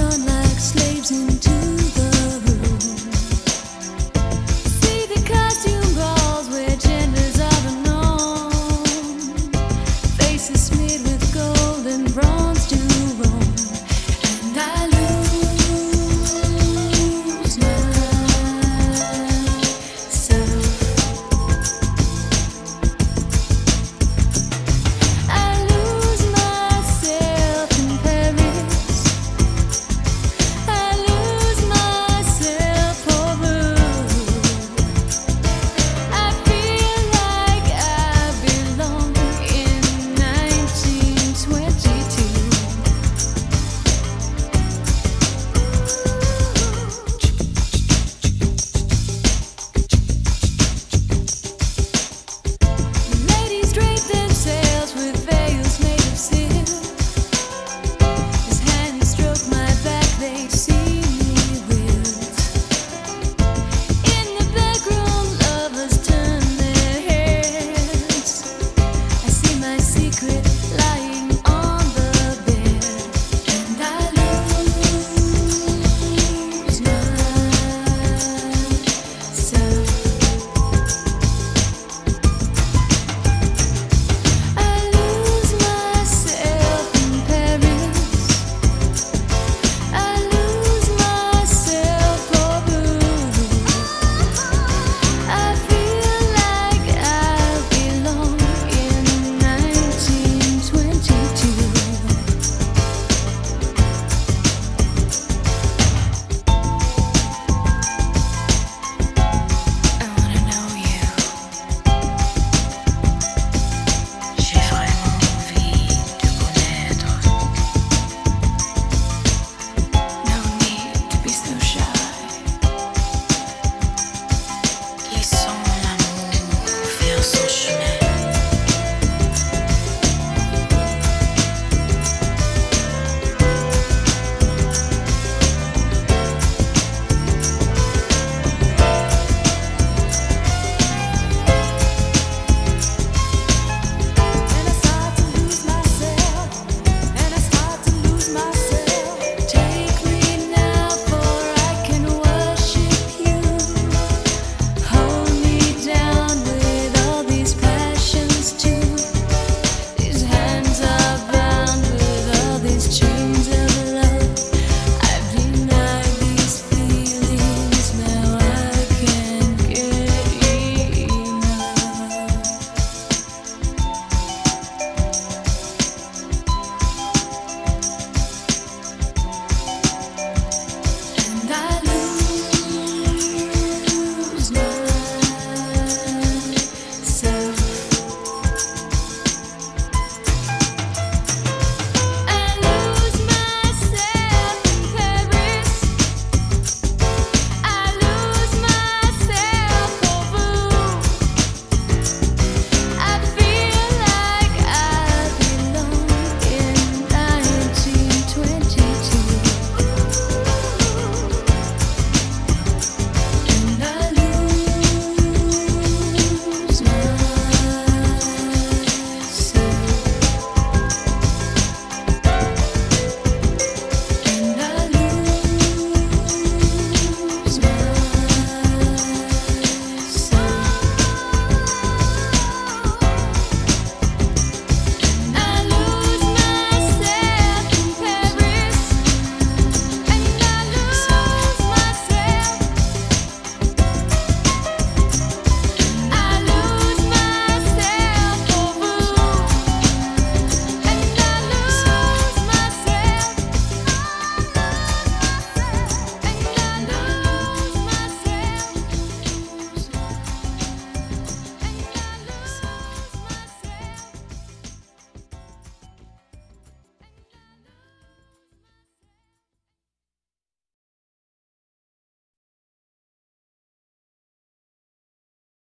Worn like slaves into